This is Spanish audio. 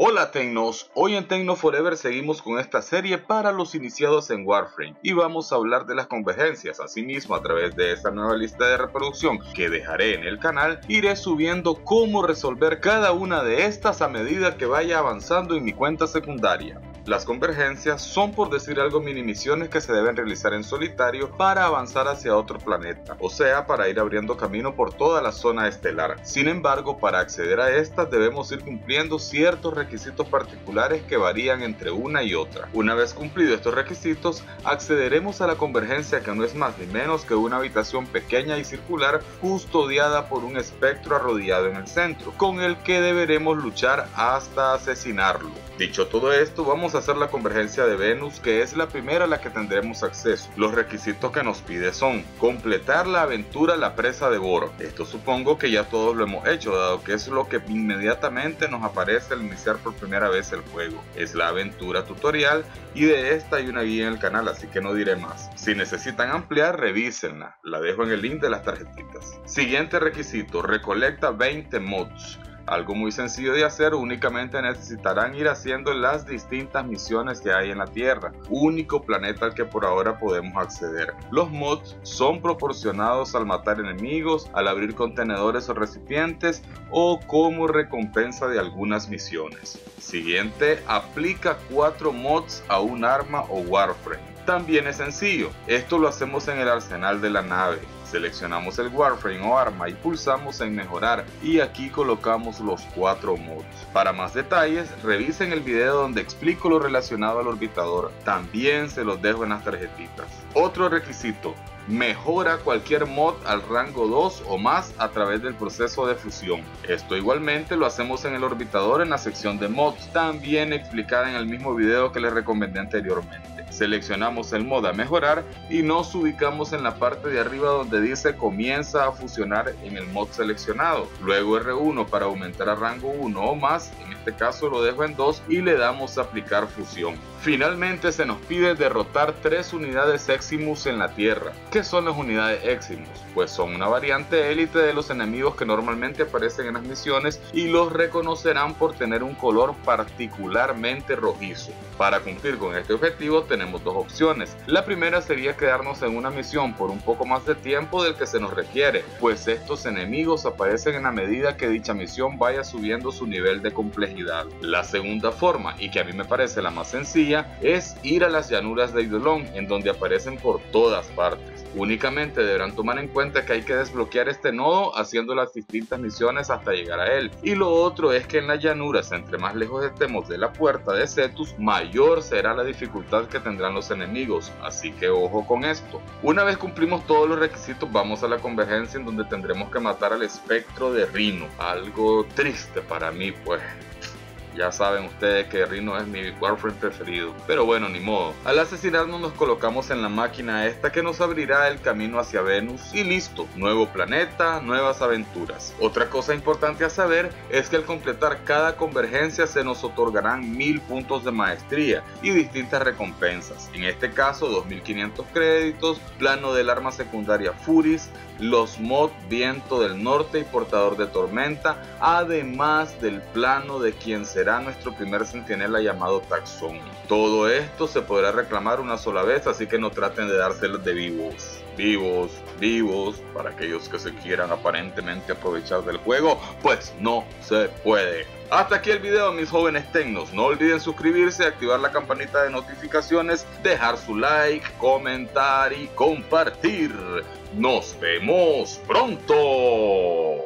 Hola Tecnos, hoy en Tecno Forever seguimos con esta serie para los iniciados en Warframe y vamos a hablar de las convergencias, asimismo a través de esta nueva lista de reproducción que dejaré en el canal, iré subiendo cómo resolver cada una de estas a medida que vaya avanzando en mi cuenta secundaria. Las convergencias son por decir algo mini misiones que se deben realizar en solitario para avanzar hacia otro planeta, o sea para ir abriendo camino por toda la zona estelar. Sin embargo, para acceder a estas debemos ir cumpliendo ciertos requisitos particulares que varían entre una y otra. Una vez cumplidos estos requisitos, accederemos a la convergencia que no es más ni menos que una habitación pequeña y circular custodiada por un espectro arrodillado en el centro, con el que deberemos luchar hasta asesinarlo. Dicho todo esto, vamos a hacer la convergencia de Venus, que es la primera a la que tendremos acceso. Los requisitos que nos pide son completar la aventura La Presa de Boro. Esto supongo que ya todos lo hemos hecho, dado que es lo que inmediatamente nos aparece al iniciar por primera vez el juego. Es la aventura tutorial y de esta hay una guía en el canal, así que no diré más. Si necesitan ampliar, revísenla. La dejo en el link de las tarjetitas. Siguiente requisito, recolecta 20 mods. Algo muy sencillo de hacer, únicamente necesitarán ir haciendo las distintas misiones que hay en la Tierra, único planeta al que por ahora podemos acceder. Los mods son proporcionados al matar enemigos, al abrir contenedores o recipientes o como recompensa de algunas misiones. Siguiente, aplica 4 mods a un arma o Warframe. También es sencillo, esto lo hacemos en el arsenal de la nave. Seleccionamos el Warframe o arma y pulsamos en mejorar y aquí colocamos los cuatro mods. Para más detalles, revisen el video donde explico lo relacionado al orbitador, también se los dejo en las tarjetitas. Otro requisito, mejora cualquier mod al rango 2 o más a través del proceso de fusión. Esto igualmente lo hacemos en el orbitador en la sección de mods, también explicada en el mismo video que les recomendé anteriormente. Seleccionamos el modo a mejorar y nos ubicamos en la parte de arriba donde dice comienza a fusionar en el mod seleccionado. Luego R1 para aumentar a rango 1 o más, en este caso lo dejo en 2 y le damos a aplicar fusión. Finalmente se nos pide derrotar 3 unidades Eximus en la Tierra. ¿Qué son las unidades Eximus? Pues son una variante élite de los enemigos que normalmente aparecen en las misiones y los reconocerán por tener un color particularmente rojizo. Para cumplir con este objetivo tenemos dos opciones. La primera sería quedarnos en una misión por un poco más de tiempo del que se nos requiere, pues estos enemigos aparecen en la medida que dicha misión vaya subiendo su nivel de complejidad. La segunda forma, y que a mí me parece la más sencilla, es ir a las llanuras de Eidolon, en donde aparecen por todas partes. Únicamente deberán tomar en cuenta que hay que desbloquear este nodo haciendo las distintas misiones hasta llegar a él. Y lo otro es que en las llanuras, entre más lejos estemos de la puerta de Cetus, mayor será la dificultad que tendrán los enemigos, así que ojo con esto. Una vez cumplimos todos los requisitos, vamos a la convergencia en donde tendremos que matar al espectro de Rino. Algo triste para mí, pues. Ya saben ustedes que Rino es mi Warframe preferido. Pero bueno, ni modo. Al asesinarnos nos colocamos en la máquina esta que nos abrirá el camino hacia Venus y listo. Nuevo planeta, nuevas aventuras. Otra cosa importante a saber es que al completar cada convergencia se nos otorgarán mil puntos de maestría y distintas recompensas. En este caso 2500 créditos, plano del arma secundaria Furis, los mod Viento del Norte y Portador de Tormenta, además del plano de quien nuestro primer centinela llamado Taxón. Todo esto se podrá reclamar una sola vez, así que no traten de dárselos de vivos. Vivos, vivos, para aquellos que se quieran aparentemente aprovechar del juego, pues no se puede. Hasta aquí el video mis jóvenes tecnos, no olviden suscribirse, activar la campanita de notificaciones, dejar su like, comentar y compartir. Nos vemos pronto.